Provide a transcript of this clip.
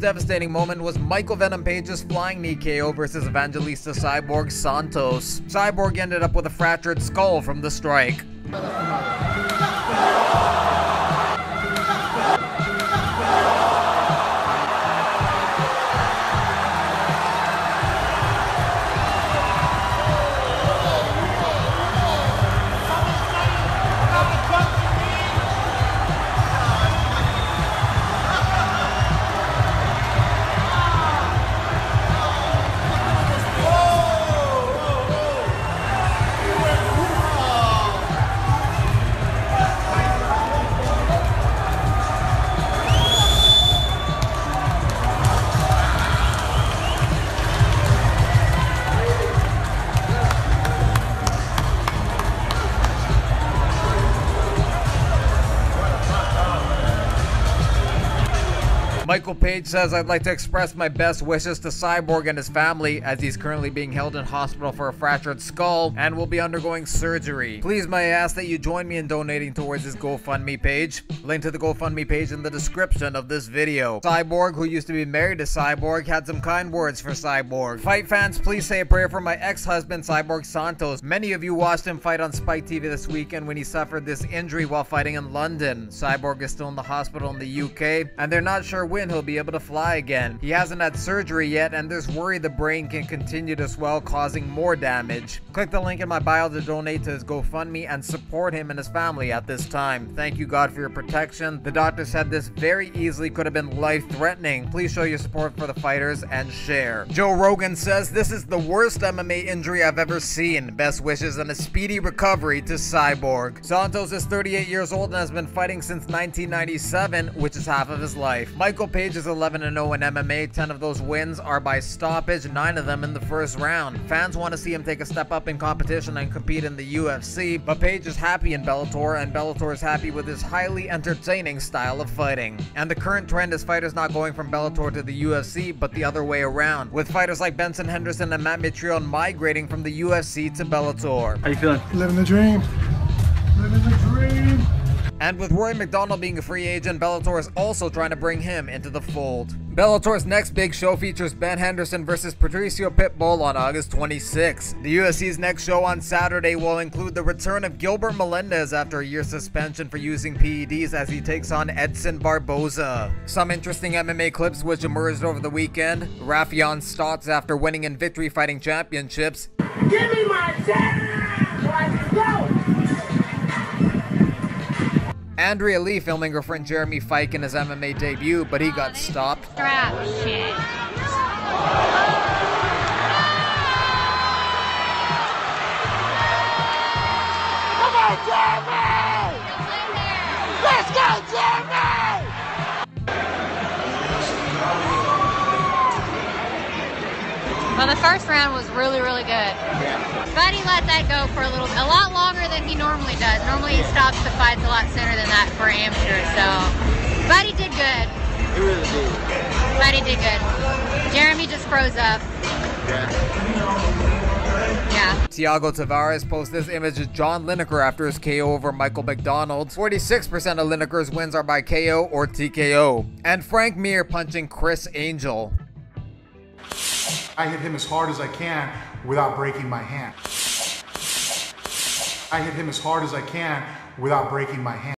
most devastating moment was Michael Venom Page's flying knee KO versus Evangelista Cyborg Santos. Cyborg ended up with a fractured skull from the strike. Michael Page says, I'd like to express my best wishes to Cyborg and his family as he's currently being held in hospital for a fractured skull and will be undergoing surgery. Please may I ask that you join me in donating towards his GoFundMe page. Link to the GoFundMe page in the description of this video. Cyborg, who used to be married to Cyborg, had some kind words for Cyborg. Fight fans, please say a prayer for my ex-husband Cyborg Santos. Many of you watched him fight on Spike TV this weekend when he suffered this injury while fighting in London. Cyborg is still in the hospital in the UK, and they're not sure when when he'll be able to fly again. He hasn't had surgery yet, and there's worry the brain can continue to swell, causing more damage. Click the link in my bio to donate to his GoFundMe and support him and his family at this time. Thank you, God, for your protection. The doctor said this very easily could have been life-threatening. Please show your support for the fighters and share. Joe Rogan says this is the worst MMA injury I've ever seen. Best wishes and a speedy recovery to Cyborg. Santos is 38 years old and has been fighting since 1997, which is half of his life. Michael Page is 11 0 in MMA. 10 of those wins are by stoppage, 9 of them in the first round. Fans want to see him take a step up in competition and compete in the UFC, but Page is happy in Bellator, and Bellator is happy with his highly entertaining style of fighting. And the current trend is fighters not going from Bellator to the UFC, but the other way around, with fighters like Benson Henderson and Matt Mitrione migrating from the UFC to Bellator. How you feeling? Living the dream. Living the dream. And with Rory MacDonald being a free agent, Bellator is also trying to bring him into the fold. Bellator's next big show features Ben Henderson versus Patricio Pitbull on August 26. The UFC's next show on Saturday will include the return of Gilbert Melendez after a year suspension for using PEDs as he takes on Edson Barboza. Some interesting MMA clips which emerged over the weekend. Raufeon Stots after winning in Victory Fighting Championships. Give me my time! Let's go! Andrea Lee filming her friend Jeremy Fike in his MMA debut, but he got stopped. Strap shit. Well, the first round was really, really good. But he let that go for a little, a lot longer than he normally does. Normally he stops the fights a lot sooner than that for amateur. So, but he did good. He really did. But he did good. Jeremy just froze up. Yeah. Yeah. Thiago Tavares posts this image of John Lineker after his KO over Michael McDonald. 46% of Lineker's wins are by KO or TKO. And Frank Mir punching Criss Angel. I hit him as hard as I can without breaking my hand. I hit him as hard as I can without breaking my hand.